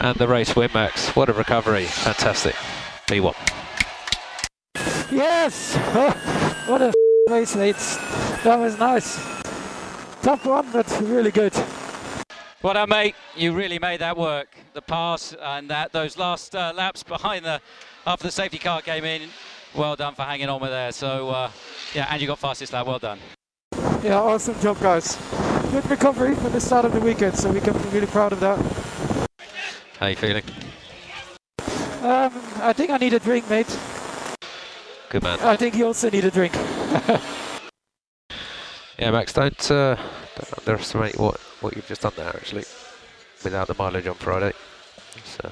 And the race win, Max. What a recovery. Fantastic. P1. Yes! Oh, what a race, mates. That was nice. Tough one, but really good. Well done, mate. You really made that work. The pass and that those last uh, laps behind the after the safety car came in. Well done for hanging on with there. So uh, yeah, and you got fastest lap. Well done. Yeah, awesome job, guys. Good recovery for the start of the weekend, so we can be really proud of that. How you feeling? Um, I think I need a drink, mate. Good man. I think you also need a drink. Yeah, Max, don't, uh, don't underestimate what, what you've just done there, actually, without the mileage on Friday. It's uh,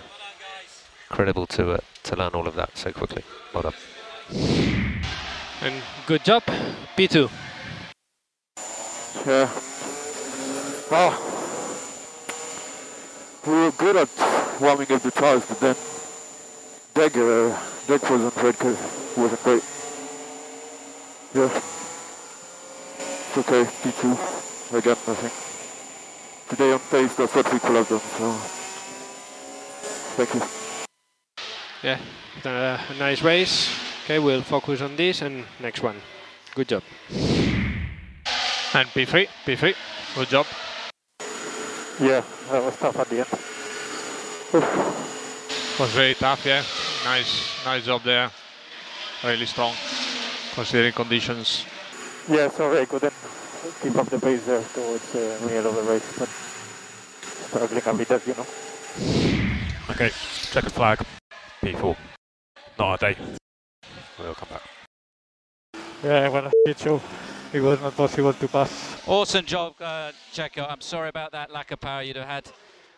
incredible to, uh, to learn all of that so quickly. Well done. And good job, P2. Yeah. Oh. We were good at warming up the tires, but then Deg, uh, Deg wasn't great, wasn't great. Yeah. It's okay, P2. Again, I think. Today on pace, that's what we could have done, so... Thank you. Yeah, uh, a nice race. Okay, we'll focus on this and next one. Good job. And P3, P3, good job. Yeah, that was tough at the end. Was very tough, yeah. Nice, nice job there. Really strong, considering conditions. Yeah, sorry, I couldn't keep up the pace there towards the uh, middle of the race, but struggling a bit, as you know. Okay, checkered flag. P4. Not our day. We'll come back. Yeah, what a shit show. It was not possible to pass. Awesome job, uh, Checo. I'm sorry about that lack of power. You'd have had,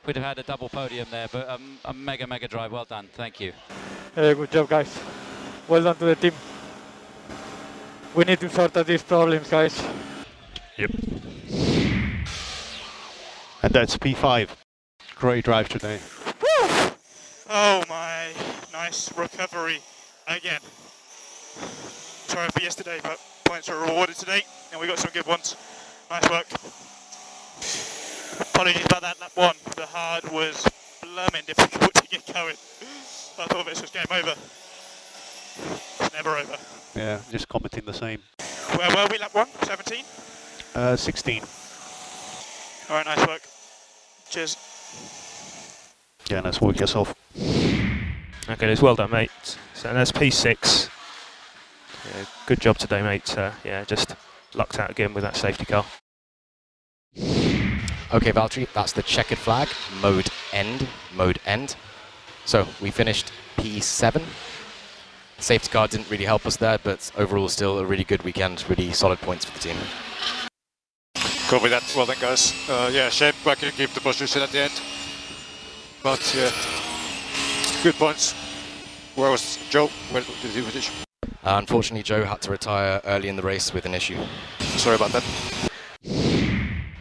we'd have had a double podium there, but um, a mega mega drive. Well done. Thank you. Yeah, good job, guys. Well done to the team. We need to sort out these problems, guys. Yep. And that's P5. Great drive today. Oh my, nice recovery again. Sorry for yesterday, but points were rewarded today, and we got some good ones. Nice work. Apologies about that lap one. The hard was blooming difficult to get going. I thought this was game over. It's never over. Yeah, just commenting the same. Where were we lap one? 17? Uh, 16. All right, nice work. Cheers. Yeah, nice work yourself. Okay, that's well done, mate. So that's P6. Yeah, good job today, mate. Uh, yeah, just lucked out again with that safety car. Okay, Valtteri, that's the checkered flag, mode end, mode end. So we finished P7. Safety car didn't really help us there, but overall still a really good weekend, really solid points for the team. Copy that. Well done, guys. Uh, yeah, shame I couldn't keep the position at the end. But yeah, good points. Where was Zhou? Where did he finish? Uh, unfortunately, Zhou had to retire early in the race with an issue. Sorry about that.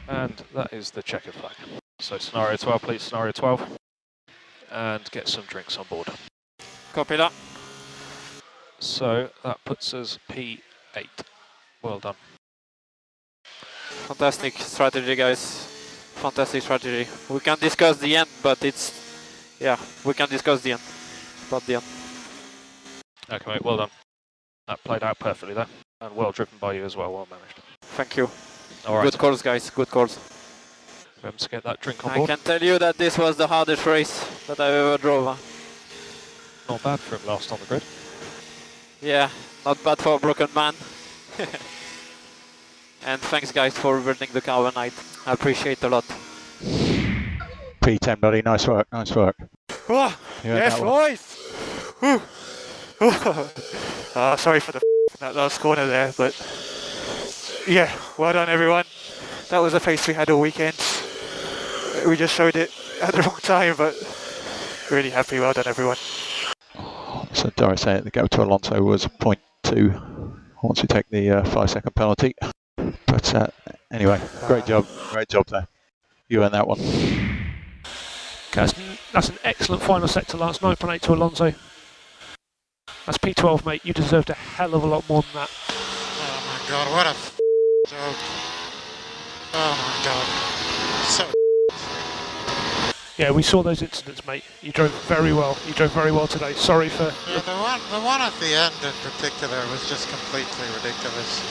And that is the checkered flag. So scenario 12, please, scenario 12. And get some drinks on board. Copy that. So that puts us P8. Well done. Fantastic strategy, guys. Fantastic strategy. We can discuss the end, but it's... Yeah, we can discuss the end. About the end. Okay, mate, well done. That played out perfectly there. And well driven by you as well, well managed. Thank you. All right. Good calls, guys. Good calls. Remember to get that drink on I board. can tell you that this was the hardest race that I ever drove. Not bad for him last on the grid. Yeah, not bad for a broken man. and thanks, guys, for rebuilding the car overnight. I appreciate it a lot. P10, buddy. Nice work. Nice work. Oh, You yes, boys. Whew. uh, sorry for the that last corner there, but yeah, well done, everyone. That was a pace we had all weekend. We just showed it at the wrong time, but really happy. Well done, everyone. So Doris said the gap to Alonso was 0.2 once we take the uh, five second penalty. But uh, anyway, great job. Great job there. You earned that one. Okay, that's, that's an excellent final sector last night, 9.8 to Alonso. That's P12, mate. You deserved a hell of a lot more than that. Oh my god, what a f- joke. Oh my god. So Yeah, we saw those incidents, mate. You drove very well. You drove very well today. Sorry for. Yeah, the one, the one at the end in particular was just completely ridiculous.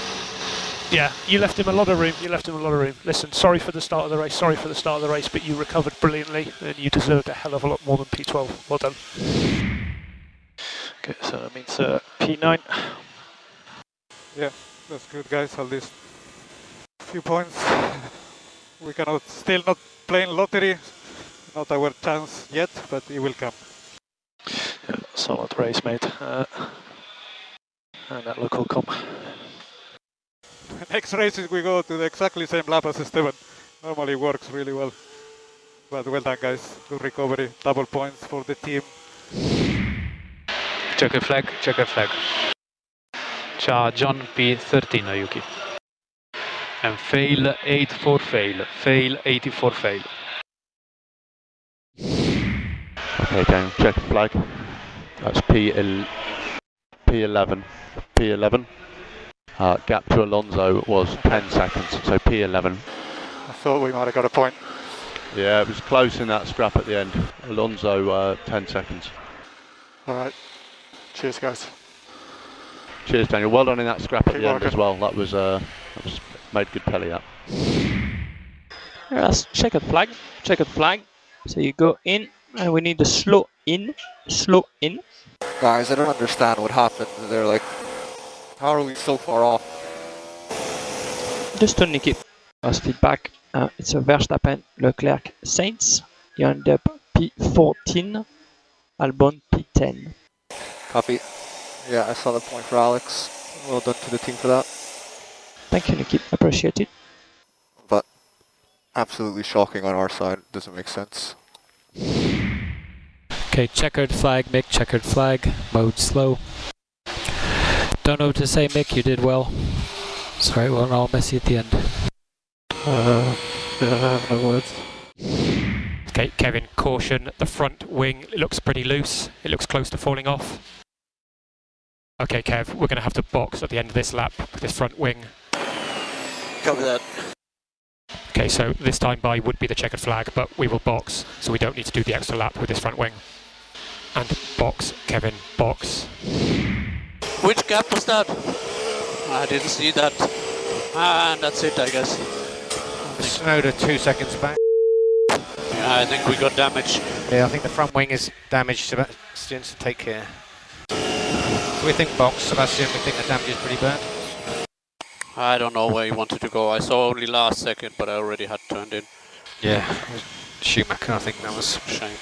Yeah, you left him a lot of room. You left him a lot of room. Listen, sorry for the start of the race. Sorry for the start of the race, but you recovered brilliantly, and you deserved a hell of a lot more than P12. Well done. Okay, so that means uh, P9. Yeah, that's good, guys. At least a few points. We cannot still not playing lottery. Not our chance yet, but it will come. Yeah, solid race, mate. Uh, and that look will come. Next races we go to the exactly same lap as Esteban. Normally works really well. But well done, guys. Good recovery. Double points for the team. Checker flag, checker flag. Ciao, John P13, Ayuki. And fail 8 for fail, fail 84 fail. Okay, Daniel, check flag. That's P P11. P11. Uh, gap to Alonso was 10 seconds, so P11. I thought we might have got a point. Yeah, it was close in that scrap at the end. Alonso, uh, 10 seconds. All right. Cheers, guys. Cheers, Daniel. Well done in that scrap at Keep the end working. as well. That was, uh, that was made good pelly that. Yes, checkered flag, checkered flag. So you go in, and we need to slow in, slow in. Guys, I don't understand what happened. They're like, how are we so far off? Just on Nicky. As feedback, uh, it's a Verstappen, Leclerc, Sainz. You end up P14, Albon P10. Copy. Yeah, I saw the point for Alex. Well done to the team for that. Thank you, Nicky. Appreciate it. But absolutely shocking on our side. Doesn't make sense. Okay, checkered flag, Mick, checkered flag, mode slow. Don't know what to say, Mick, you did well. Sorry, it went all messy at the end. Uh, yeah, I have no words. Okay, Kevin, caution. The front wing looks pretty loose. It looks close to falling off. Okay, Kev, we're going to have to box at the end of this lap with this front wing. Cover that. Okay, so this time by would be the checkered flag, but we will box, so we don't need to do the extra lap with this front wing. And box, Kevin, box. Which gap was that? I didn't see that. And that's it, I guess. Snowder two seconds back. Yeah, I think we got damage. Yeah, I think the front wing is damaged. Sebastian, so take care. We think box, Sebastian. We think the damage is pretty bad. I don't know where he wanted to go. I saw only last second, but I already had turned in. Yeah, Schumacher. I think that was Shame.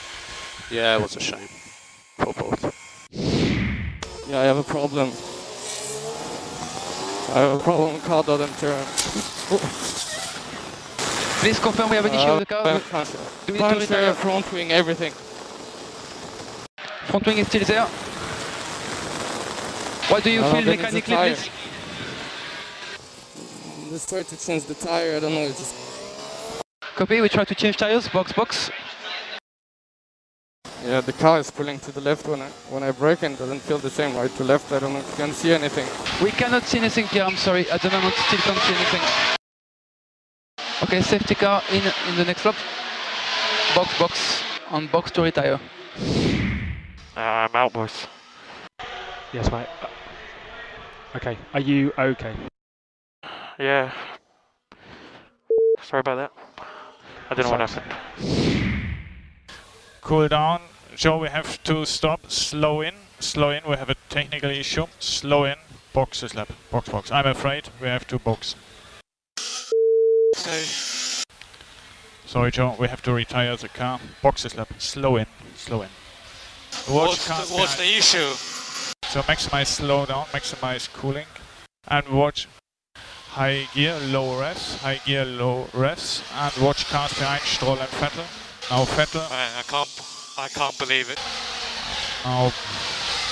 Yeah, it was a shame for both. Yeah, I have a problem. I have a problem with car doesn't turn. Please confirm we have an issue Uh, with the car. punch- Do we need to punch, uh, front wing, everything. Front wing is still there. What do you Uh, feel then it's mechanically, tire. please? Just try to change the tire, I don't know, just... Copy, we try to change tires, box, box. Yeah, the car is pulling to the left when I when I brake and doesn't feel the same right to left. I don't know if you can see anything. We cannot see anything, here, I'm sorry. At the moment, still can't see anything. Okay, safety car in in the next lap. Box, box, on box to retire. I'm out, boys. Yes, mate. Okay, are you okay? Yeah. Sorry about that. I don't know what happened. Cool down. Zhou, we have to stop. Slow in. Slow in. We have a technical issue. Slow in. Box this lap. Box, box. I'm afraid we have to box. Sorry, Zhou. We have to retire the car. Box this lap. Slow in. Slow in. Watch What's the, what's the issue? So maximize slowdown, maximize cooling, and watch high gear, low revs, high gear, low revs, and watch cars behind Stroll and Vettel. Now Vettel. I, I can't. I can't believe it. Now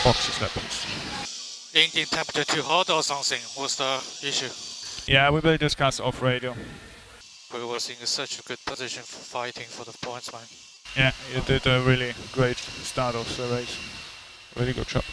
boxes lap, please. Engine temperature too hot or something? What's the issue? Yeah, we will discuss off radio. We were in such a good position for fighting for the points, man. Yeah, you did a really great start of the race. Really good job.